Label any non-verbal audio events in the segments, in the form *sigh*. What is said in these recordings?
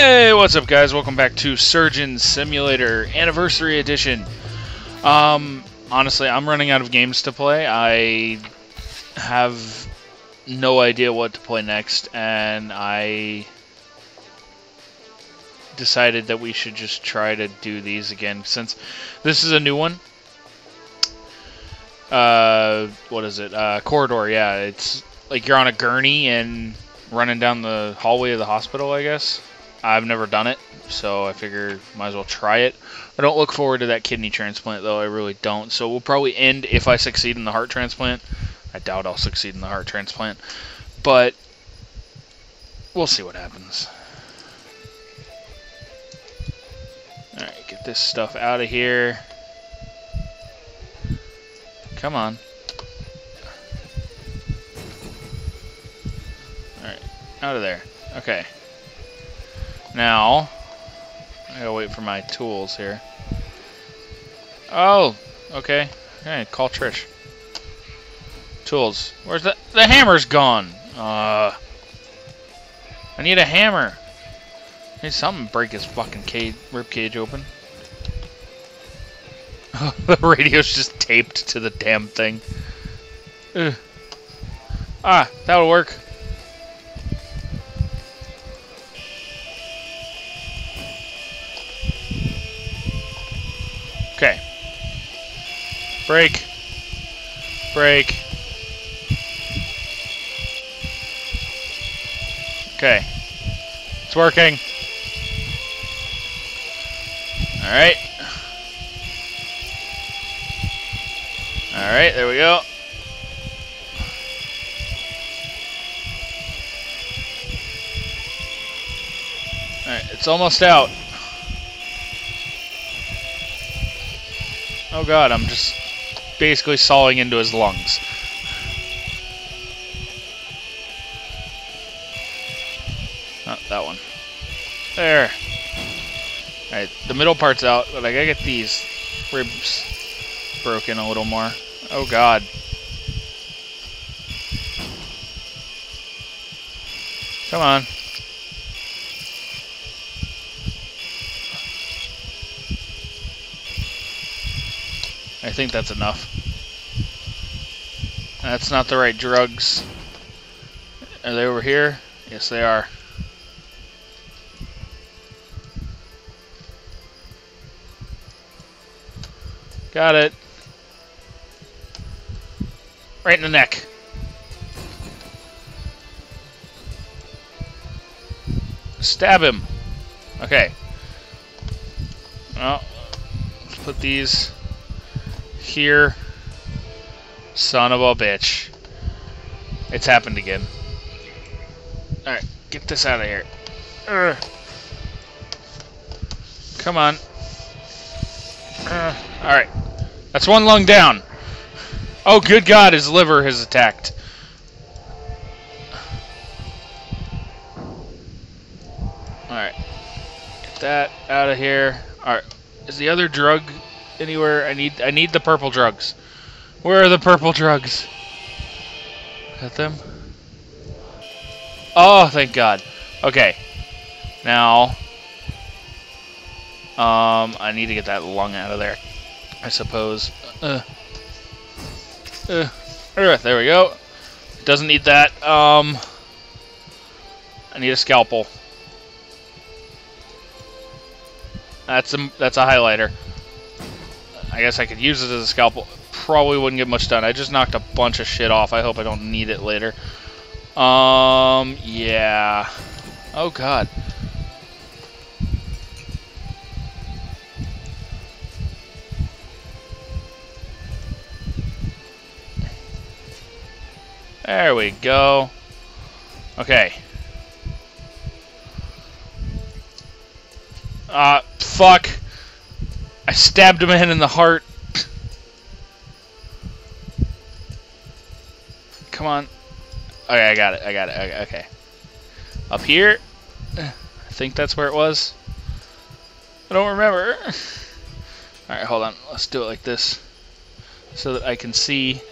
Hey, what's up, guys? Welcome back to Surgeon Simulator Anniversary Edition. Um, honestly, I'm running out of games to play. I have no idea what to play next, and I decided that we should just try to do these again since this is a new one. Uh, what is it? Uh, corridor. Yeah, it's like you're on a gurney and running down the hallway of the hospital. I guess. I've never done it, so I figure might as well try it. I don't look forward to that kidney transplant though. I really don't. So we'll probably end if I succeed in the heart transplant. I doubt I'll succeed in the heart transplant, but we'll see what happens. Alright, get this stuff out of here. Come on. Alright, out of there. Okay. Now, I gotta wait for my tools here. Oh, okay. Okay, call Trish. Tools. Where's the the hammer's gone? Uh, I need a hammer. Need something break his fucking cage, rib cage open. *laughs* the radio's just taped to the damn thing. Ugh. Ah, that'll work. Break. Break. Okay. It's working. Alright. Alright, there we go. Alright, it's almost out. Oh god, I'm just basically sawing into his lungs. Oh, that one. There. Alright, the middle part's out, but I gotta get these ribs broken a little more. Oh god. Come on. I think that's enough. That's not the right drugs. Are they over here? Yes, they are. Got it. Right in the neck. Stab him. Okay. Well, let's put these here. Son of a bitch. It's happened again. Alright, get this out of here. Urgh. Come on. Alright. That's one lung down. Oh, good God, his liver has attacked. Alright. Get that out of here. Alright. Is the other drug anywhere? I need I need the purple drugs. Where are the purple drugs? Got them? Oh, thank God. Okay. Now, um, I need to get that lung out of there. I suppose. Uh, uh, there we go. Doesn't need that. Um, I need a scalpel. That's a that's a highlighter. I guess I could use it as a scalpel. Probably wouldn't get much done. I just knocked a bunch of shit off. I hope I don't need it later. Um, yeah. Oh, God. There we go. Okay. Uh, fuck. I stabbed him in the heart. Come on. Okay, I got it. I got it. Okay. Up here. I think that's where it was. I don't remember. *laughs* Alright, hold on. Let's do it like this. So that I can see.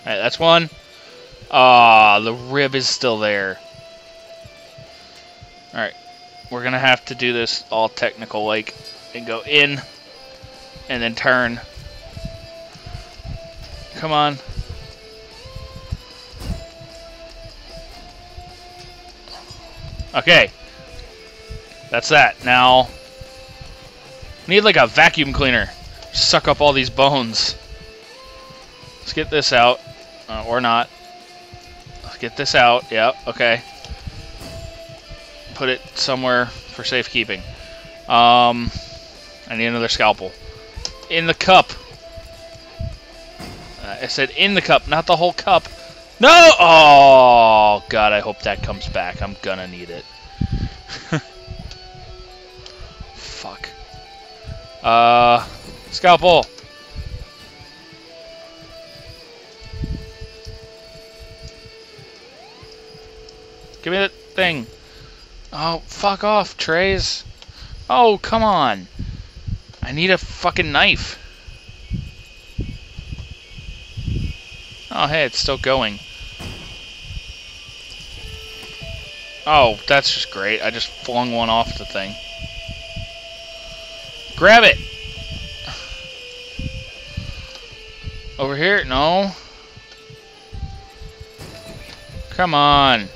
Alright, that's one. Ah, the rib is still there. Alright. We're gonna have to do this all technical like and go in and then turn. Come on. Okay. That's that. Now, need like a vacuum cleaner. Suck up all these bones. Let's get this out. Uh, or not. Let's get this out. Yep, okay. Put it somewhere for safekeeping. Um, I need another scalpel. In the cup. Uh, I said in the cup, not the whole cup. No! Oh, God, I hope that comes back. I'm gonna need it. *laughs* Fuck. Uh, scalpel. Give me that thing. Oh, fuck off, trays. Oh, come on. I need a fucking knife. Oh, hey, it's still going. Oh, that's just great. I just flung one off the thing. Grab it! Over here? No. Come on.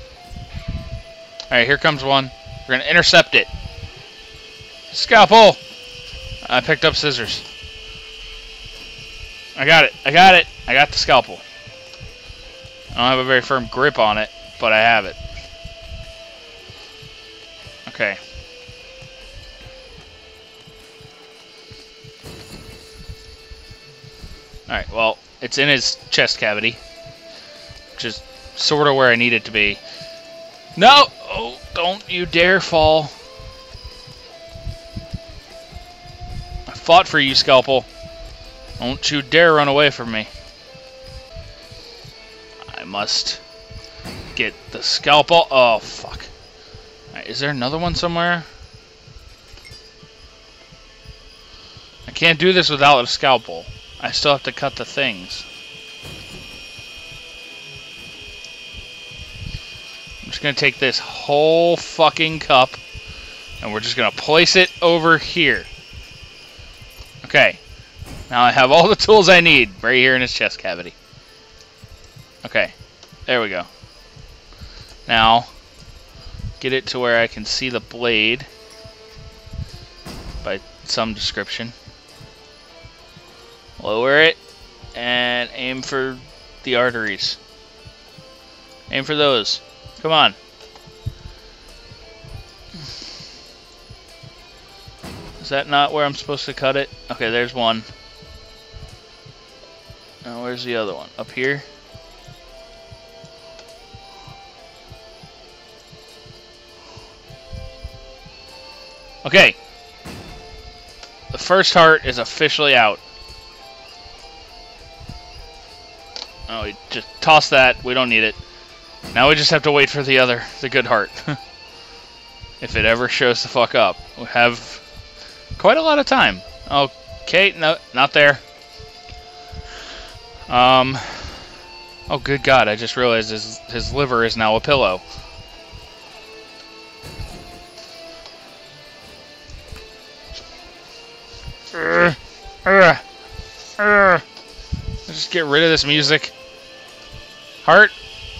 Alright, here comes one. We're gonna intercept it. Scalpel! I picked up scissors. I got it. I got it. I got the scalpel. I don't have a very firm grip on it, but I have it. Okay. Alright, well, it's in his chest cavity. Which is sort of where I need it to be. No! Oh, don't you dare fall. I fought for you, Scalpel. Don't you dare run away from me. I must get the Scalpel. Oh, fuck. Right, is there another one somewhere? I can't do this without a Scalpel. I still have to cut the things. I'm just going to take this whole fucking cup and we're just going to place it over here. Okay. Now I have all the tools I need right here in his chest cavity. Okay. There we go. Now, get it to where I can see the blade by some description. Lower it and aim for the arteries. Aim for those. Come on. Is that not where I'm supposed to cut it? Okay, there's one. Now where's the other one? Up here? Okay. The first heart is officially out. Oh, just toss that. We don't need it. Now we just have to wait for the other, the good heart. *laughs* if it ever shows the fuck up. We have quite a lot of time. Okay, no, not there. Um, oh good god, I just realized his, his liver is now a pillow. Uh, uh, uh. Just get rid of this music. Heart?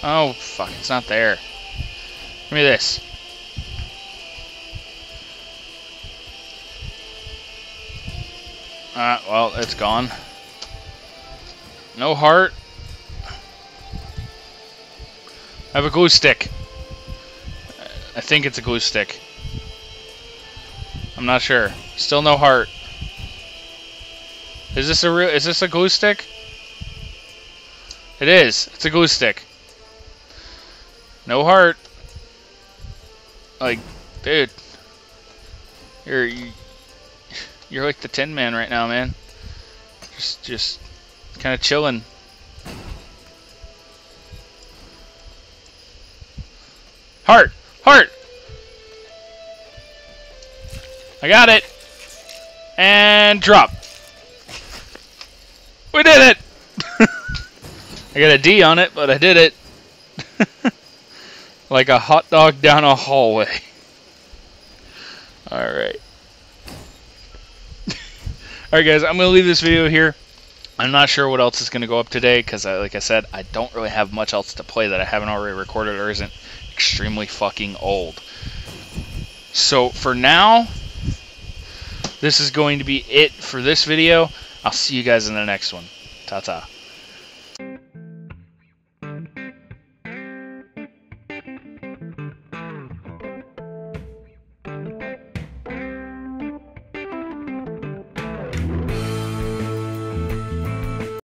Oh, fuck, it's not there. Give me this. Uh, well, it's gone. No heart. I have a glue stick. I think it's a glue stick. I'm not sure. Still no heart. Is this a real? Is this a glue stick? It is. It's a glue stick. No heart. Like, dude, you're you're like the Tin Man right now, man. Just just kind of chilling. Heart, heart. I got it. And drop. We did it! *laughs* I got a D on it, but I did it. Like a hot dog down a hallway. Alright. *laughs* Alright guys, I'm going to leave this video here. I'm not sure what else is going to go up today because, like I said, I don't really have much else to play that I haven't already recorded or isn't extremely fucking old. So for now, this is going to be it for this video. I'll see you guys in the next one. Ta-ta.